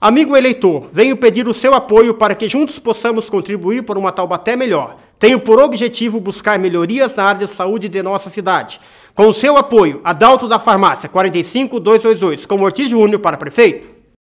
Amigo eleitor, venho pedir o seu apoio para que juntos possamos contribuir para uma Taubaté melhor. Tenho por objetivo buscar melhorias na área de saúde de nossa cidade. Com o seu apoio, Adalto da Farmácia 45288, como Ortiz Júnior para prefeito.